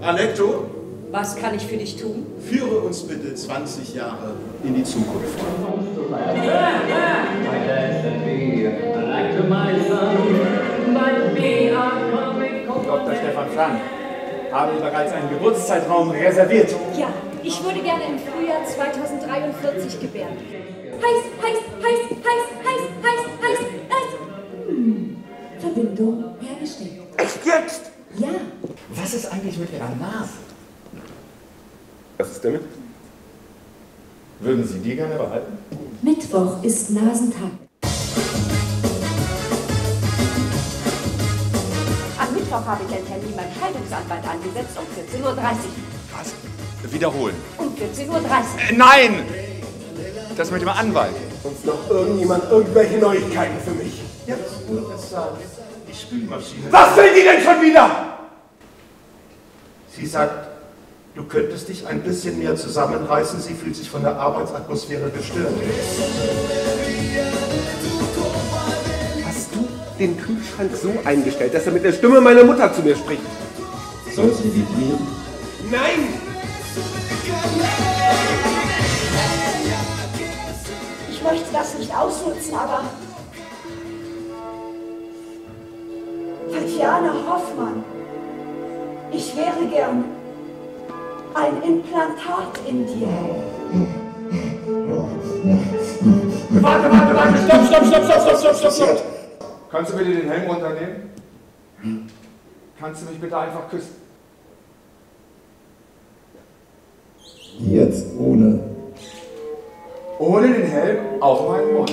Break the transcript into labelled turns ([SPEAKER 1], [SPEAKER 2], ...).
[SPEAKER 1] Annetto,
[SPEAKER 2] Was kann ich für dich tun?
[SPEAKER 1] führe uns bitte 20 Jahre in die Zukunft.
[SPEAKER 3] Dr. Stefan Frank, haben Sie bereits einen Geburtszeitraum reserviert?
[SPEAKER 2] Ja, ich würde gerne im Frühjahr 2043 gebären. Heiß, heiß, heiß, heiß, heiß, heiß, heiß, heiß. Hm. Verbindung hergestellt.
[SPEAKER 3] Echt jetzt?
[SPEAKER 2] Ja.
[SPEAKER 3] Was ist eigentlich mit Ihrer Nase?
[SPEAKER 4] Was ist damit?
[SPEAKER 3] Würden Sie die gerne behalten?
[SPEAKER 2] Mittwoch ist Nasentag.
[SPEAKER 5] Am Mittwoch habe ich einen Termin beim Scheidungsanwalt angesetzt um 14.30 Uhr.
[SPEAKER 4] Was? Wiederholen.
[SPEAKER 5] Um 14.30 Uhr.
[SPEAKER 4] Äh, nein! Das mit dem Anwalt.
[SPEAKER 6] Sonst noch irgendjemand irgendwelche Neuigkeiten für mich?
[SPEAKER 1] Jetzt nur es sagen. Die Spülmaschine.
[SPEAKER 6] Was will die denn schon wieder?
[SPEAKER 1] Sie sagt, du könntest dich ein bisschen mehr zusammenreißen. Sie fühlt sich von der Arbeitsatmosphäre gestört.
[SPEAKER 6] Hast du den Kühlschrank so eingestellt, dass er mit der Stimme meiner Mutter zu mir spricht?
[SPEAKER 1] Soll sie vibrieren?
[SPEAKER 6] Nein!
[SPEAKER 2] Ich möchte das nicht ausnutzen, aber. Tatjana Hoffmann, ich wäre gern ein Implantat in dir.
[SPEAKER 3] Warte, warte, warte, stopp, stopp, stopp, stopp, stopp, stopp, stopp, stopp. Kannst du bitte den Helm runternehmen? Kannst du mich bitte einfach küssen?
[SPEAKER 1] Jetzt ohne.
[SPEAKER 3] Ohne den Helm auf meinen Mund.